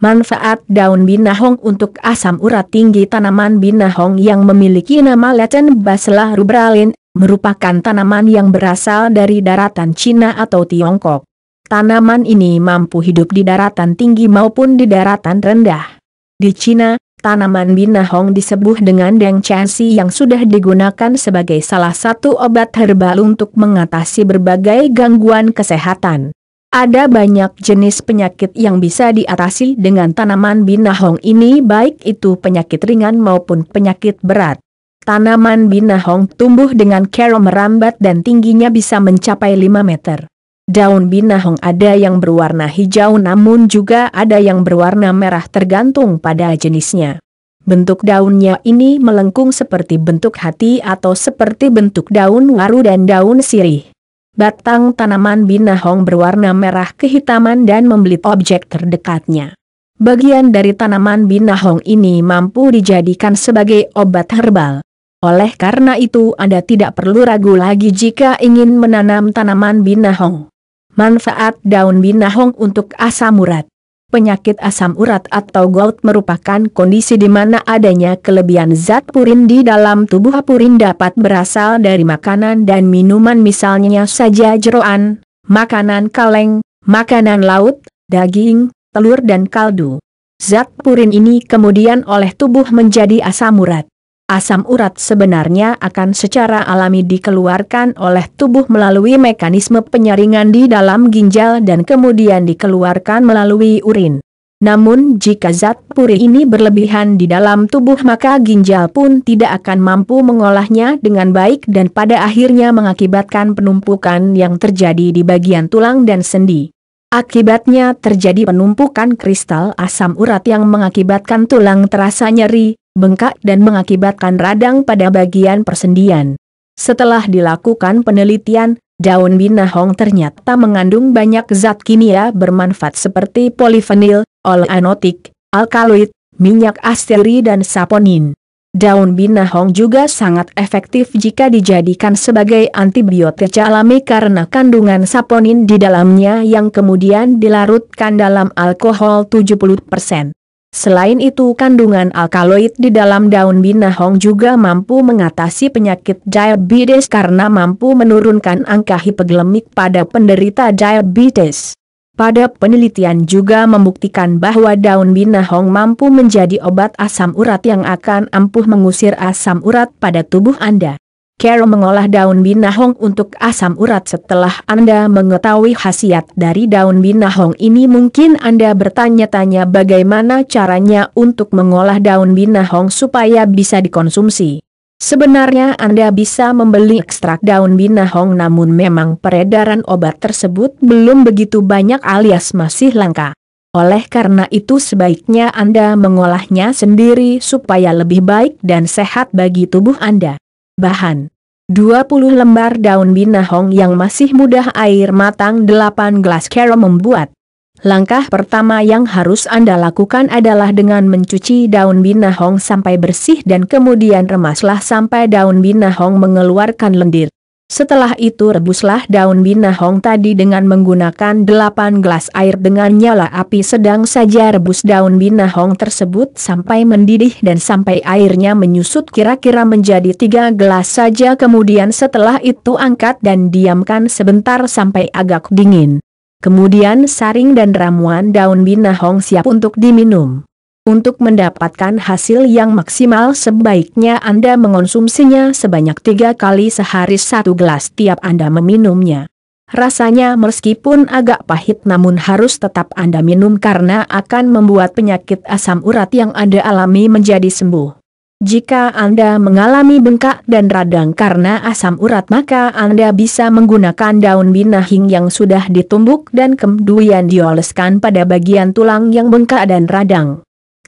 Manfaat daun binahong untuk asam urat tinggi Tanaman binahong yang memiliki nama Latin Basela rubralin, merupakan tanaman yang berasal dari daratan Cina atau Tiongkok. Tanaman ini mampu hidup di daratan tinggi maupun di daratan rendah. Di Cina, tanaman binahong disebut dengan Deng Chansi yang sudah digunakan sebagai salah satu obat herbal untuk mengatasi berbagai gangguan kesehatan. Ada banyak jenis penyakit yang bisa diatasi dengan tanaman binahong ini baik itu penyakit ringan maupun penyakit berat. Tanaman binahong tumbuh dengan cara merambat dan tingginya bisa mencapai 5 meter. Daun binahong ada yang berwarna hijau namun juga ada yang berwarna merah tergantung pada jenisnya. Bentuk daunnya ini melengkung seperti bentuk hati atau seperti bentuk daun waru dan daun sirih. Batang tanaman binahong berwarna merah kehitaman dan membelit objek terdekatnya. Bagian dari tanaman binahong ini mampu dijadikan sebagai obat herbal. Oleh karena itu Anda tidak perlu ragu lagi jika ingin menanam tanaman binahong. Manfaat daun binahong untuk asam urat Penyakit asam urat atau gout merupakan kondisi di mana adanya kelebihan zat purin di dalam tubuh. Purin dapat berasal dari makanan dan minuman misalnya saja jeroan, makanan kaleng, makanan laut, daging, telur dan kaldu. Zat purin ini kemudian oleh tubuh menjadi asam urat. Asam urat sebenarnya akan secara alami dikeluarkan oleh tubuh melalui mekanisme penyaringan di dalam ginjal dan kemudian dikeluarkan melalui urin. Namun jika zat puri ini berlebihan di dalam tubuh maka ginjal pun tidak akan mampu mengolahnya dengan baik dan pada akhirnya mengakibatkan penumpukan yang terjadi di bagian tulang dan sendi. Akibatnya terjadi penumpukan kristal asam urat yang mengakibatkan tulang terasa nyeri, bengkak dan mengakibatkan radang pada bagian persendian. Setelah dilakukan penelitian, daun binahong ternyata mengandung banyak zat kimia bermanfaat seperti polifenil, olanotik, alkaloid, minyak asteri dan saponin. Daun binahong juga sangat efektif jika dijadikan sebagai antibiotika alami karena kandungan saponin di dalamnya yang kemudian dilarutkan dalam alkohol 70%. Selain itu kandungan alkaloid di dalam daun binahong juga mampu mengatasi penyakit diabetes karena mampu menurunkan angka hipoglikemik pada penderita diabetes. Pada penelitian juga membuktikan bahwa daun binahong mampu menjadi obat asam urat yang akan ampuh mengusir asam urat pada tubuh Anda. Cara mengolah daun binahong untuk asam urat setelah Anda mengetahui khasiat dari daun binahong ini mungkin Anda bertanya-tanya bagaimana caranya untuk mengolah daun binahong supaya bisa dikonsumsi. Sebenarnya Anda bisa membeli ekstrak daun binahong namun memang peredaran obat tersebut belum begitu banyak alias masih langka. Oleh karena itu sebaiknya Anda mengolahnya sendiri supaya lebih baik dan sehat bagi tubuh Anda. Bahan 20 lembar daun binahong yang masih mudah air matang 8 gelas cara membuat. Langkah pertama yang harus Anda lakukan adalah dengan mencuci daun binahong sampai bersih dan kemudian remaslah sampai daun binahong mengeluarkan lendir. Setelah itu rebuslah daun binahong tadi dengan menggunakan 8 gelas air dengan nyala api sedang saja rebus daun binahong tersebut sampai mendidih dan sampai airnya menyusut kira-kira menjadi 3 gelas saja kemudian setelah itu angkat dan diamkan sebentar sampai agak dingin. Kemudian saring dan ramuan daun binahong siap untuk diminum. Untuk mendapatkan hasil yang maksimal sebaiknya Anda mengonsumsinya sebanyak tiga kali sehari satu gelas tiap Anda meminumnya. Rasanya meskipun agak pahit namun harus tetap Anda minum karena akan membuat penyakit asam urat yang Anda alami menjadi sembuh. Jika Anda mengalami bengkak dan radang karena asam urat maka Anda bisa menggunakan daun binahing yang sudah ditumbuk dan kemudian dioleskan pada bagian tulang yang bengkak dan radang.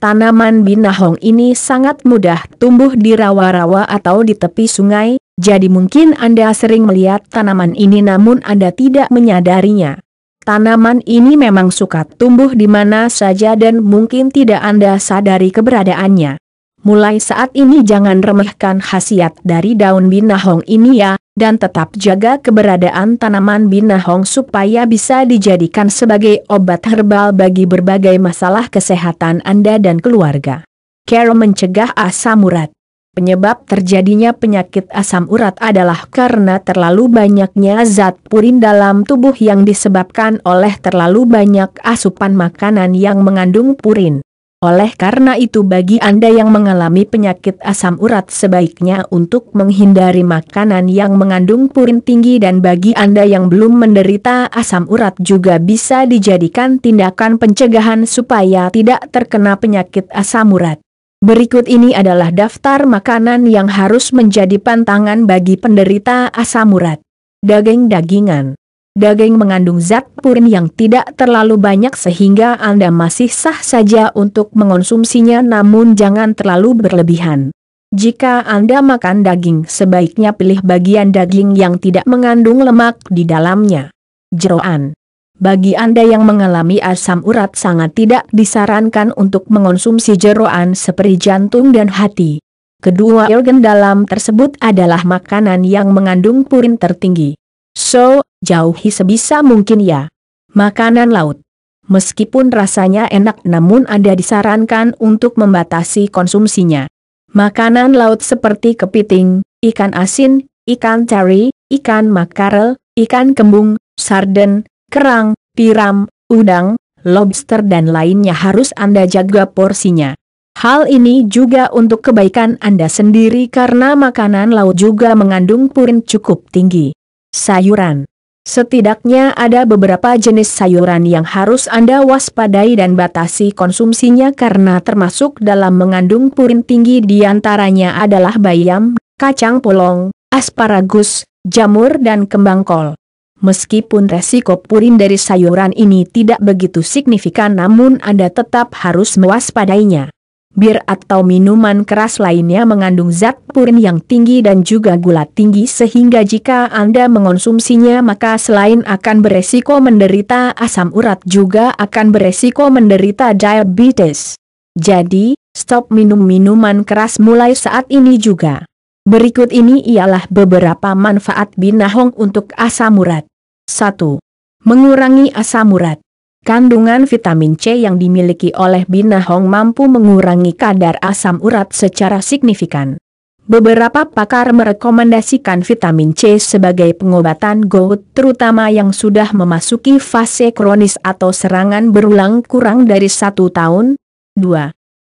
Tanaman binahong ini sangat mudah tumbuh di rawa-rawa atau di tepi sungai, jadi mungkin Anda sering melihat tanaman ini namun Anda tidak menyadarinya. Tanaman ini memang suka tumbuh di mana saja dan mungkin tidak Anda sadari keberadaannya. Mulai saat ini jangan remehkan khasiat dari daun binahong ini ya, dan tetap jaga keberadaan tanaman binahong supaya bisa dijadikan sebagai obat herbal bagi berbagai masalah kesehatan Anda dan keluarga. Carol mencegah asam urat. Penyebab terjadinya penyakit asam urat adalah karena terlalu banyaknya zat purin dalam tubuh yang disebabkan oleh terlalu banyak asupan makanan yang mengandung purin. Oleh karena itu bagi Anda yang mengalami penyakit asam urat sebaiknya untuk menghindari makanan yang mengandung purin tinggi dan bagi Anda yang belum menderita asam urat juga bisa dijadikan tindakan pencegahan supaya tidak terkena penyakit asam urat. Berikut ini adalah daftar makanan yang harus menjadi pantangan bagi penderita asam urat. Daging-dagingan Daging mengandung zat purin yang tidak terlalu banyak sehingga Anda masih sah saja untuk mengonsumsinya namun jangan terlalu berlebihan. Jika Anda makan daging sebaiknya pilih bagian daging yang tidak mengandung lemak di dalamnya. Jeroan bagi Anda yang mengalami asam urat sangat tidak disarankan untuk mengonsumsi jeroan seperti jantung dan hati. Kedua organ dalam tersebut adalah makanan yang mengandung purin tertinggi. So, jauhi sebisa mungkin ya. Makanan laut. Meskipun rasanya enak namun Anda disarankan untuk membatasi konsumsinya. Makanan laut seperti kepiting, ikan asin, ikan teri, ikan makarel, ikan kembung, sarden, kerang, tiram, udang, lobster dan lainnya harus Anda jaga porsinya. Hal ini juga untuk kebaikan Anda sendiri karena makanan laut juga mengandung purin cukup tinggi. Sayuran Setidaknya ada beberapa jenis sayuran yang harus Anda waspadai dan batasi konsumsinya karena termasuk dalam mengandung purin tinggi di antaranya adalah bayam, kacang polong, asparagus, jamur dan kembang kol. Meskipun resiko purin dari sayuran ini tidak begitu signifikan namun Anda tetap harus mewaspadainya bir atau minuman keras lainnya mengandung zat purin yang tinggi dan juga gula tinggi sehingga jika Anda mengonsumsinya maka selain akan beresiko menderita asam urat juga akan beresiko menderita diabetes. Jadi, stop minum minuman keras mulai saat ini juga. Berikut ini ialah beberapa manfaat binahong untuk asam urat. 1. Mengurangi asam urat. Kandungan vitamin C yang dimiliki oleh binahong mampu mengurangi kadar asam urat secara signifikan. Beberapa pakar merekomendasikan vitamin C sebagai pengobatan gout terutama yang sudah memasuki fase kronis atau serangan berulang kurang dari satu tahun. 2.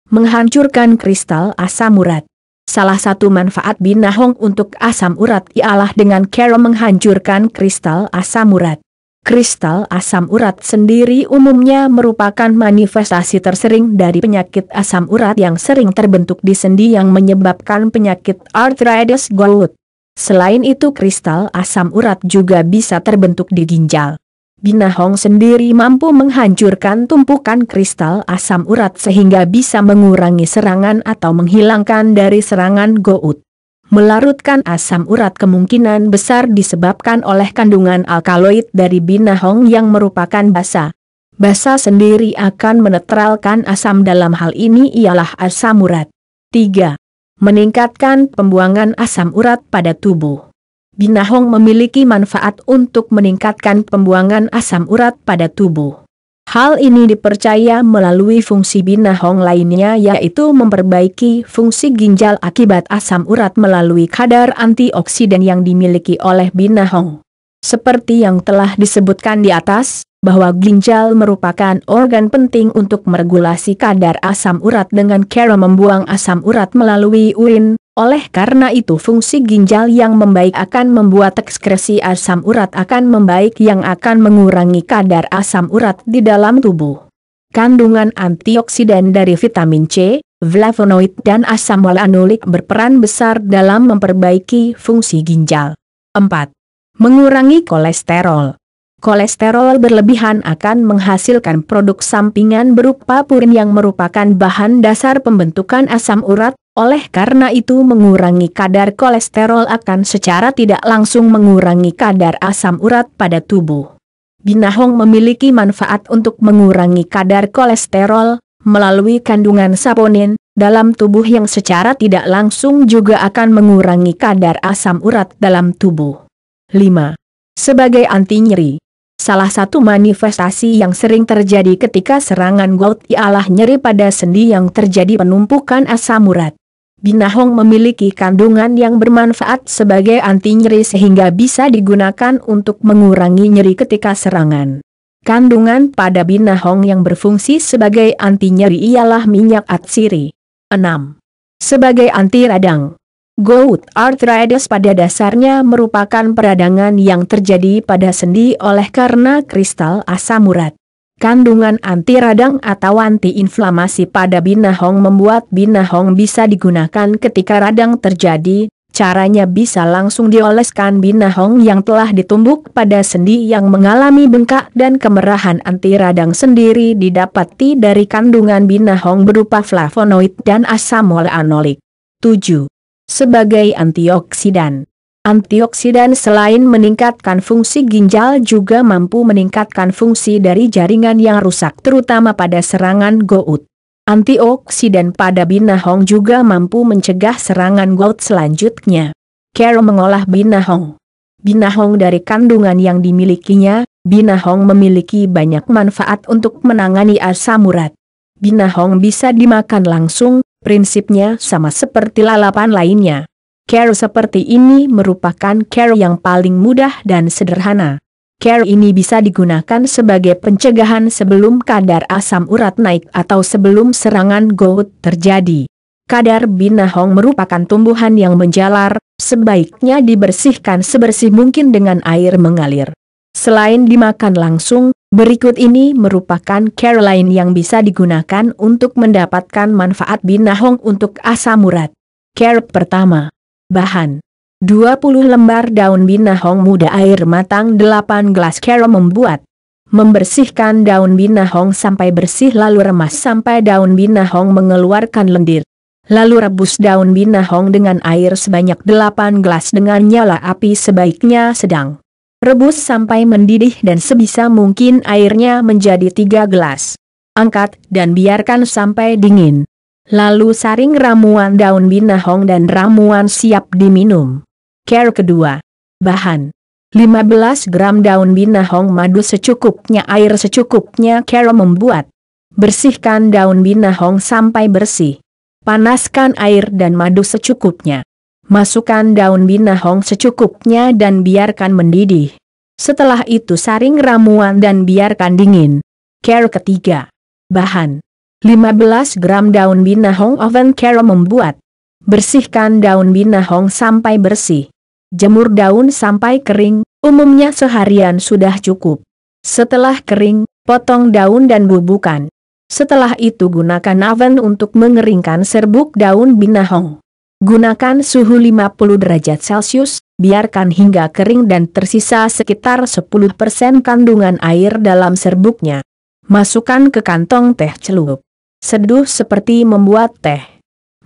Menghancurkan kristal asam urat. Salah satu manfaat binahong untuk asam urat ialah dengan cara menghancurkan kristal asam urat. Kristal asam urat sendiri umumnya merupakan manifestasi tersering dari penyakit asam urat yang sering terbentuk di sendi yang menyebabkan penyakit arthritis gout. Selain itu kristal asam urat juga bisa terbentuk di ginjal. Binahong sendiri mampu menghancurkan tumpukan kristal asam urat sehingga bisa mengurangi serangan atau menghilangkan dari serangan gout. Melarutkan asam urat kemungkinan besar disebabkan oleh kandungan alkaloid dari binahong yang merupakan basa. Basa sendiri akan menetralkan asam dalam hal ini ialah asam urat. 3. Meningkatkan pembuangan asam urat pada tubuh. Binahong memiliki manfaat untuk meningkatkan pembuangan asam urat pada tubuh. Hal ini dipercaya melalui fungsi binahong lainnya yaitu memperbaiki fungsi ginjal akibat asam urat melalui kadar antioksidan yang dimiliki oleh binahong. Seperti yang telah disebutkan di atas, bahwa ginjal merupakan organ penting untuk meregulasi kadar asam urat dengan cara membuang asam urat melalui urin, oleh karena itu fungsi ginjal yang membaik akan membuat ekskresi asam urat akan membaik yang akan mengurangi kadar asam urat di dalam tubuh. Kandungan antioksidan dari vitamin C, flavonoid dan asam lanolik berperan besar dalam memperbaiki fungsi ginjal. 4. Mengurangi kolesterol. Kolesterol berlebihan akan menghasilkan produk sampingan berupa purin yang merupakan bahan dasar pembentukan asam urat, oleh karena itu mengurangi kadar kolesterol akan secara tidak langsung mengurangi kadar asam urat pada tubuh. Binahong memiliki manfaat untuk mengurangi kadar kolesterol, melalui kandungan saponin, dalam tubuh yang secara tidak langsung juga akan mengurangi kadar asam urat dalam tubuh. 5. Sebagai anti nyeri. Salah satu manifestasi yang sering terjadi ketika serangan gout ialah nyeri pada sendi yang terjadi penumpukan asam urat. Binahong memiliki kandungan yang bermanfaat sebagai anti nyeri sehingga bisa digunakan untuk mengurangi nyeri ketika serangan. Kandungan pada binahong yang berfungsi sebagai anti nyeri ialah minyak atsiri. 6. Sebagai anti radang. Gout arthritis pada dasarnya merupakan peradangan yang terjadi pada sendi oleh karena kristal asam urat. Kandungan anti radang atau anti-inflamasi pada binahong membuat binahong bisa digunakan ketika radang terjadi, Caranya bisa langsung dioleskan binahong yang telah ditumbuk pada sendi yang mengalami bengkak dan kemerahan anti radang sendiri didapati dari kandungan binahong berupa flavonoid dan asam oleanolik. 7. Sebagai antioksidan. Antioksidan selain meningkatkan fungsi ginjal juga mampu meningkatkan fungsi dari jaringan yang rusak terutama pada serangan gout. Antioksidan pada binahong juga mampu mencegah serangan gout selanjutnya. Care mengolah binahong. Binahong dari kandungan yang dimilikinya, binahong memiliki banyak manfaat untuk menangani asam urat. Binahong bisa dimakan langsung, prinsipnya sama seperti lalapan lainnya. Care seperti ini merupakan care yang paling mudah dan sederhana. Care ini bisa digunakan sebagai pencegahan sebelum kadar asam urat naik atau sebelum serangan gout terjadi. Kadar binahong merupakan tumbuhan yang menjalar, sebaiknya dibersihkan sebersih mungkin dengan air mengalir. Selain dimakan langsung, berikut ini merupakan care lain yang bisa digunakan untuk mendapatkan manfaat binahong untuk asam urat. Care pertama. Bahan 20 lembar daun binahong muda air matang 8 gelas kero membuat. Membersihkan daun binahong sampai bersih lalu remas sampai daun binahong mengeluarkan lendir. Lalu rebus daun binahong dengan air sebanyak 8 gelas dengan nyala api sebaiknya sedang. Rebus sampai mendidih dan sebisa mungkin airnya menjadi 3 gelas. Angkat dan biarkan sampai dingin. Lalu saring ramuan daun binahong dan ramuan siap diminum. Care kedua. Bahan. 15 gram daun binahong madu secukupnya air secukupnya care membuat. Bersihkan daun binahong sampai bersih. Panaskan air dan madu secukupnya. Masukkan daun binahong secukupnya dan biarkan mendidih. Setelah itu saring ramuan dan biarkan dingin. Care ketiga. Bahan. 15 gram daun binahong oven care membuat. Bersihkan daun binahong sampai bersih. Jemur daun sampai kering, umumnya seharian sudah cukup. Setelah kering, potong daun dan bubukan. Setelah itu gunakan oven untuk mengeringkan serbuk daun binahong. Gunakan suhu 50 derajat Celcius, biarkan hingga kering dan tersisa sekitar 10% kandungan air dalam serbuknya. Masukkan ke kantong teh celup. Seduh seperti membuat teh.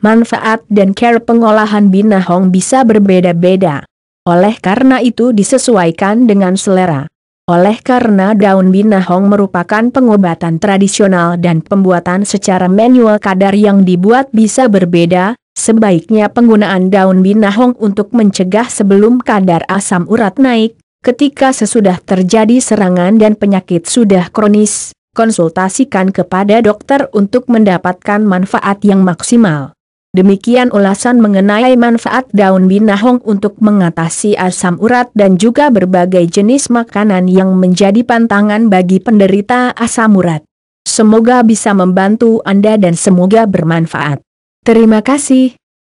Manfaat dan care pengolahan binahong bisa berbeda-beda. Oleh karena itu disesuaikan dengan selera. Oleh karena daun binahong merupakan pengobatan tradisional dan pembuatan secara manual kadar yang dibuat bisa berbeda, sebaiknya penggunaan daun binahong untuk mencegah sebelum kadar asam urat naik, ketika sesudah terjadi serangan dan penyakit sudah kronis, konsultasikan kepada dokter untuk mendapatkan manfaat yang maksimal. Demikian ulasan mengenai manfaat daun binahong untuk mengatasi asam urat dan juga berbagai jenis makanan yang menjadi pantangan bagi penderita asam urat. Semoga bisa membantu Anda dan semoga bermanfaat. Terima kasih.